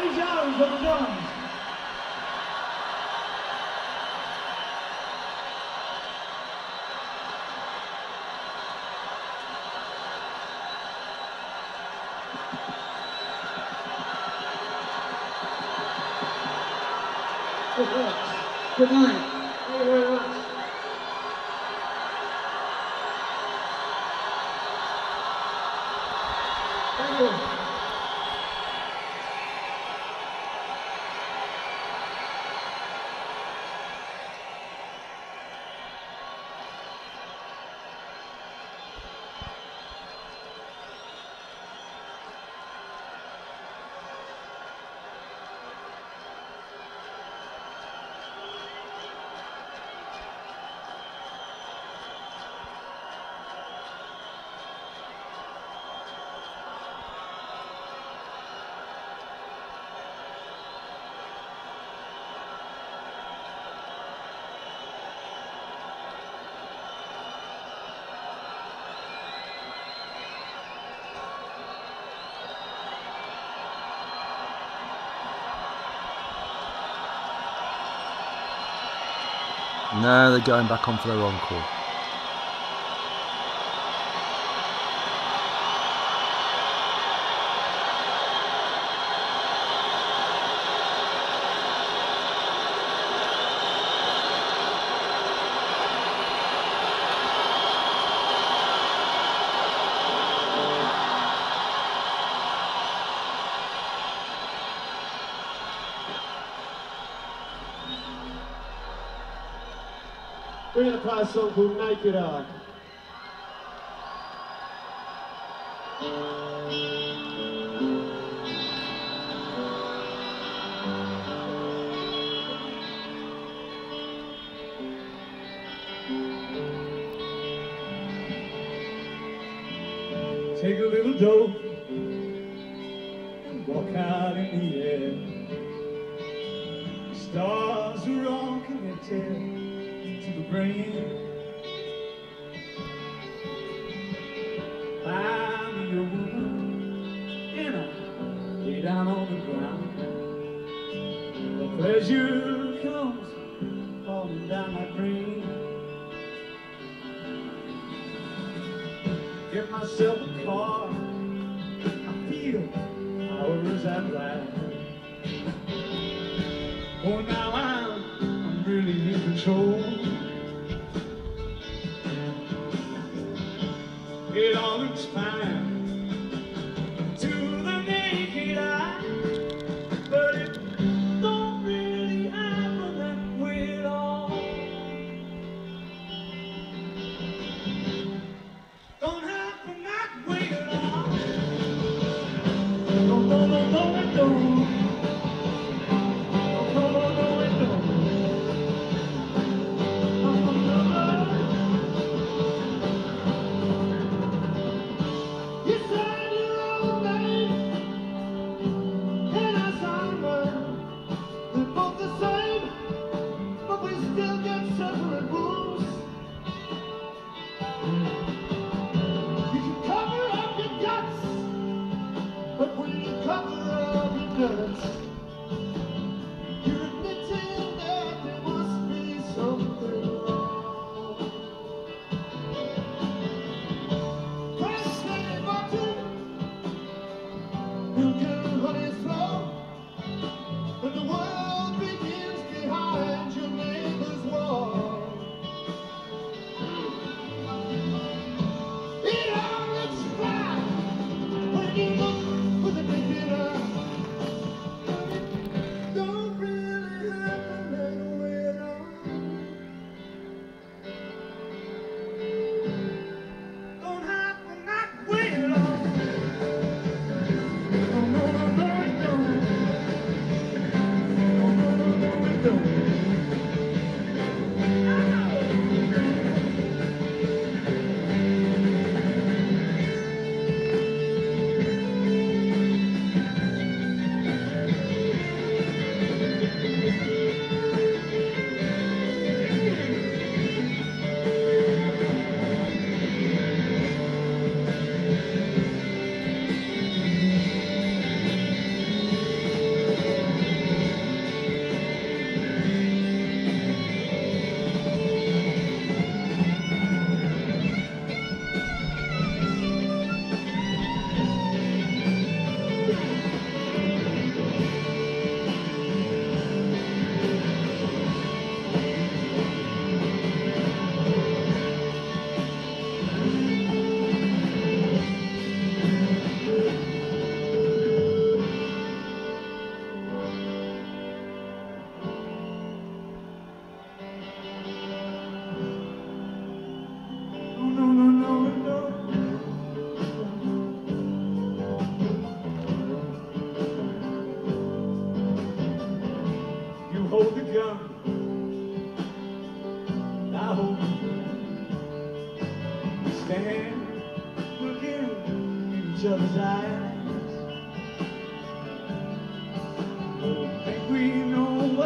Kenny Jones on the drums. Good work. Good night. No, they're going back on for their encore. We're going to play a song called Naked Eye. Take a little dope and walk out in the air. The Stars are all connected brain. Find me a woman and I lay down on the ground. The pleasure comes falling down my drain. Get myself a car. I feel hours at last. You can his slow.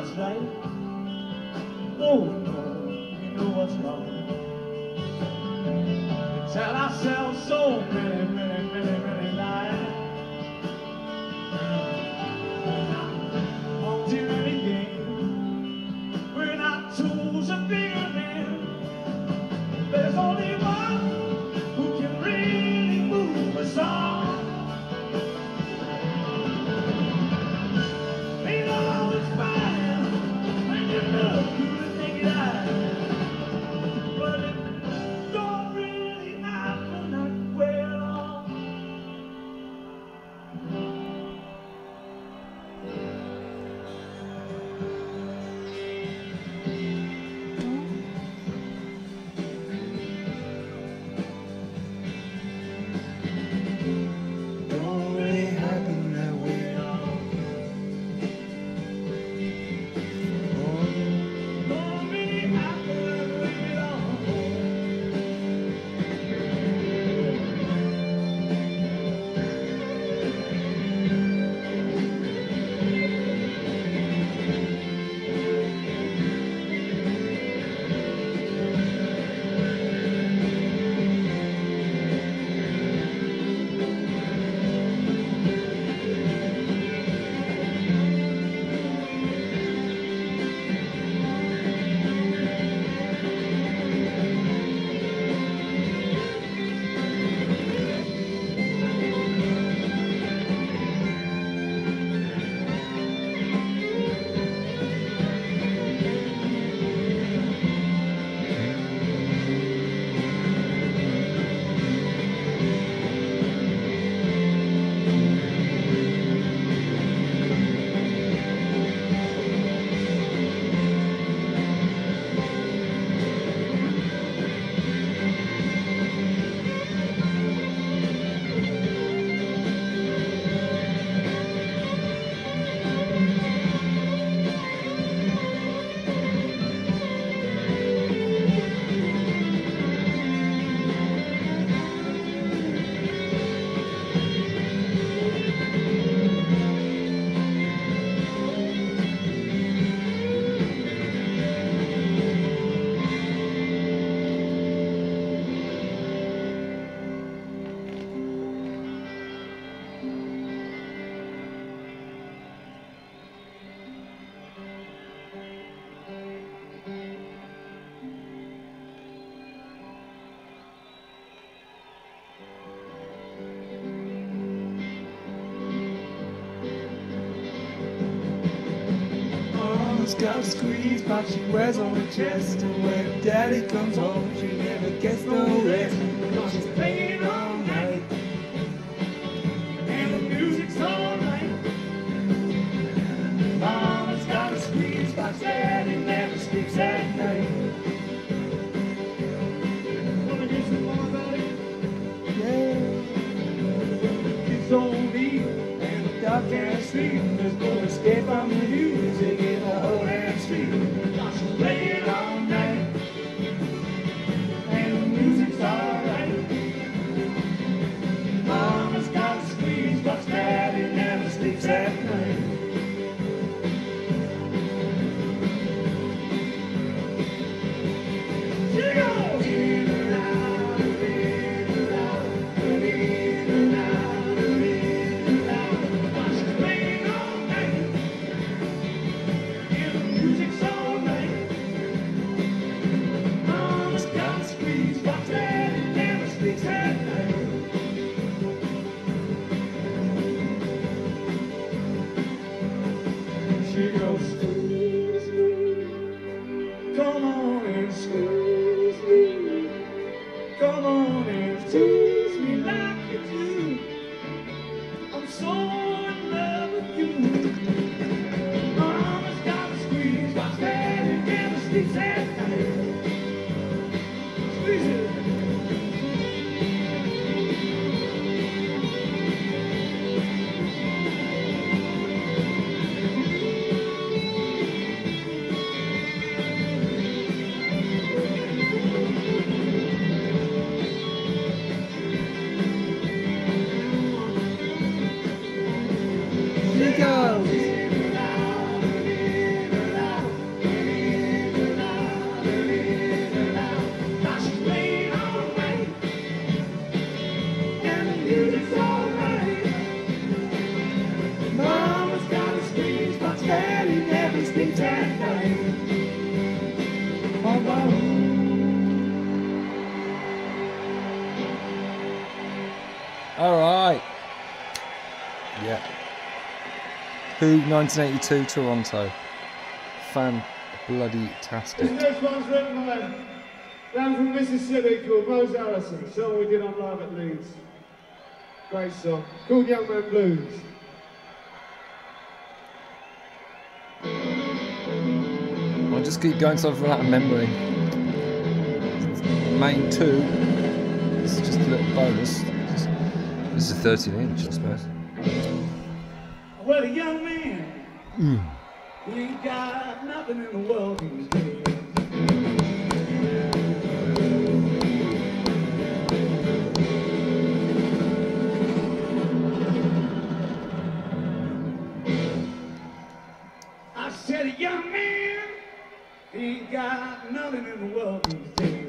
what's right. Oh, no, we know what's wrong. We tell ourselves so many, many, many, many She's got a squeeze box she wears on her chest. And when daddy comes home she never gets no rest Cause she's playing he. All right. Yeah. Who 1982 Toronto? Fan bloody tastic. This one's written by down from Mississippi called Mose Allison, song we did on live at Leeds. Great song. Called Young Man Blues. I'll just keep going so far without memory. Main two. It's just a little bonus. Is a 13 inch, I suppose. Well, a young man, he ain't got nothing in the world these days. I said, a young man, he ain't got nothing in the world these days.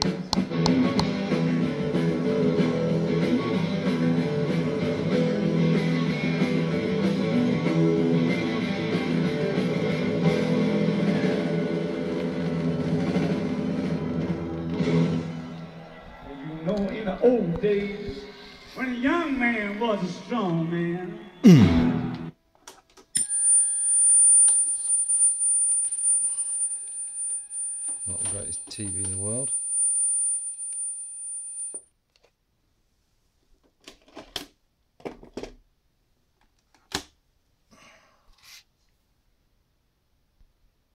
Know, in the old days, when a young man was a strong man, Not the greatest TV in the world.